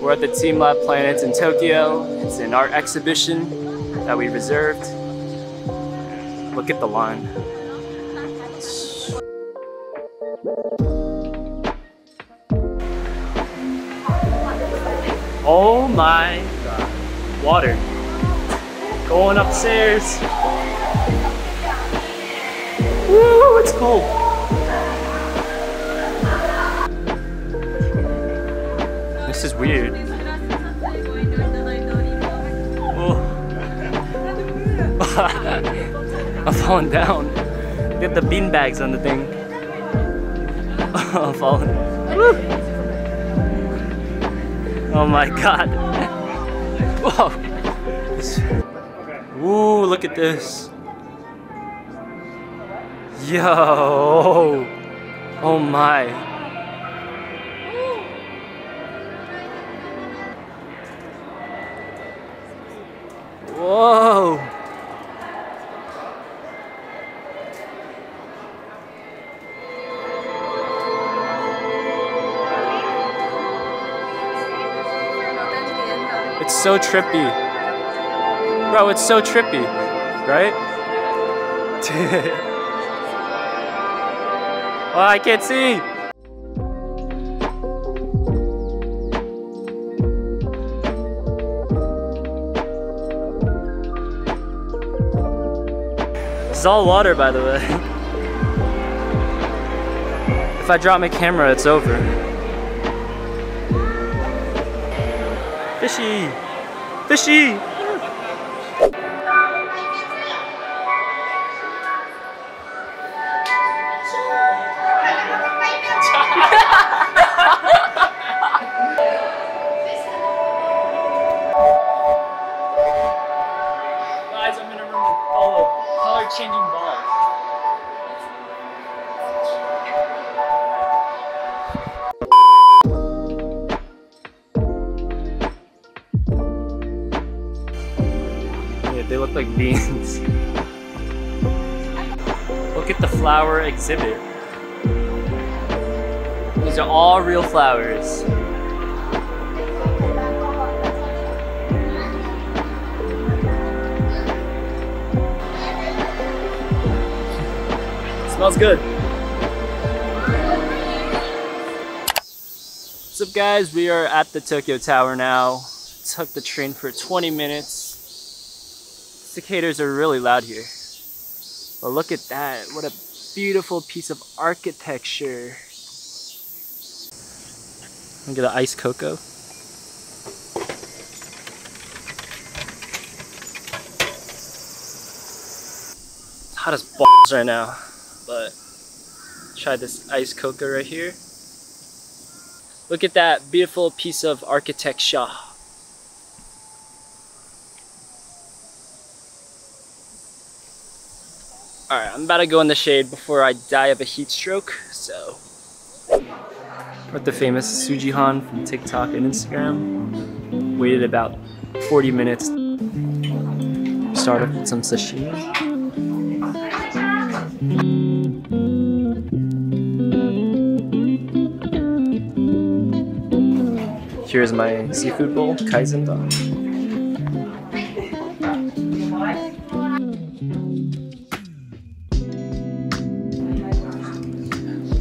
We're at the teamLab Planets in Tokyo. It's an art exhibition that we reserved. Look at the line. Oh my god. Water. Going upstairs. Woo, it's cold. This is weird. Oh. I'm falling down. Look at the bean bags on the thing. I'm falling. Woo. Oh my god. Whoa. Ooh, look at this. Yo. Oh my. Whoa. It's so trippy. Bro, it's so trippy, right? oh, I can't see. It's all water, by the way. If I drop my camera, it's over. Fishy! Fishy! Look like beans. look at the flower exhibit. These are all real flowers. Smells good. What's up guys? We are at the Tokyo Tower now. Took the train for 20 minutes. Cicadas are really loud here. But look at that. What a beautiful piece of architecture. At the iced cocoa. It's hot as balls right now, but try this iced cocoa right here. Look at that beautiful piece of architecture. Alright, I'm about to go in the shade before I die of a heat stroke, so. We're the famous Tsujihan from TikTok and Instagram. Waited about 40 minutes. Started with some sashimi. Here's my seafood bowl, kaisen don.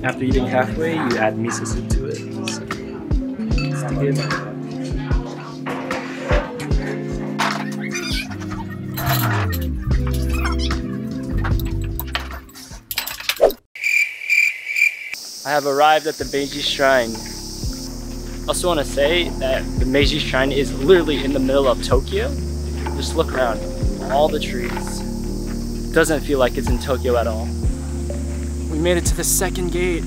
After eating halfway, you add miso soup to it. So, good. I have arrived at the Meiji Shrine. Also want to say that the Meiji Shrine is literally in the middle of Tokyo. Just look around, all the trees. Doesn't feel like it's in Tokyo at all. We made it to the second gate.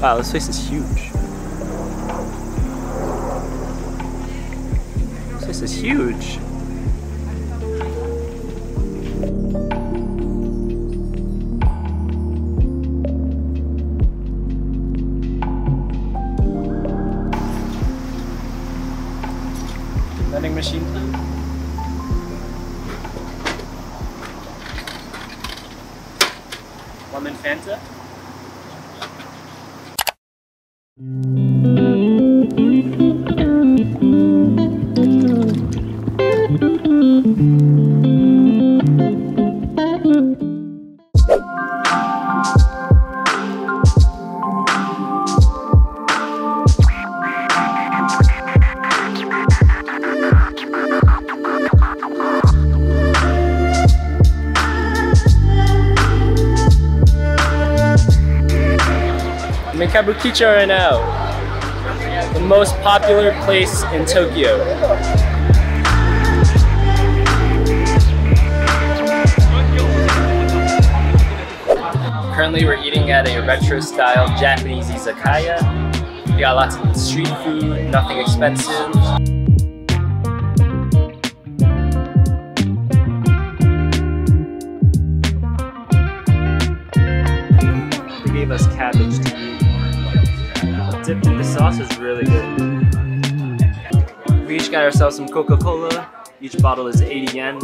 Wow, this place is huge. This place is huge. Lemon Fanta. I'm Kabukicho now, the most popular place in Tokyo. Currently, we're eating at a retro style Japanese izakaya. We got lots of street food, nothing expensive. We each got ourselves some Coca-Cola. Each bottle is 80 yen.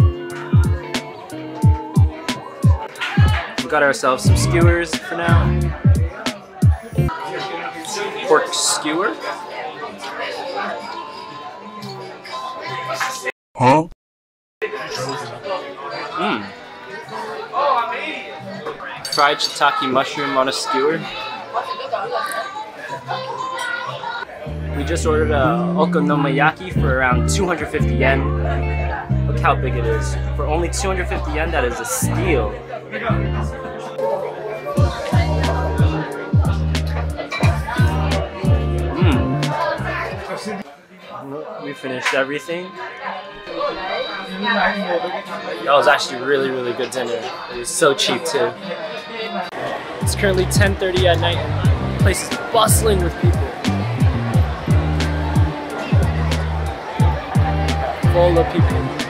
We got ourselves some skewers for now. Pork skewer. Huh? Mmm. Fried shiitake mushroom on a skewer. We just ordered a okonomiyaki for around 250 yen. Look how big it is. For only 250 yen, that is a steal. Mmm. We finished everything. That was actually really, really good dinner. It was so cheap too. It's currently 10.30 at night the place is bustling with people. Full the people.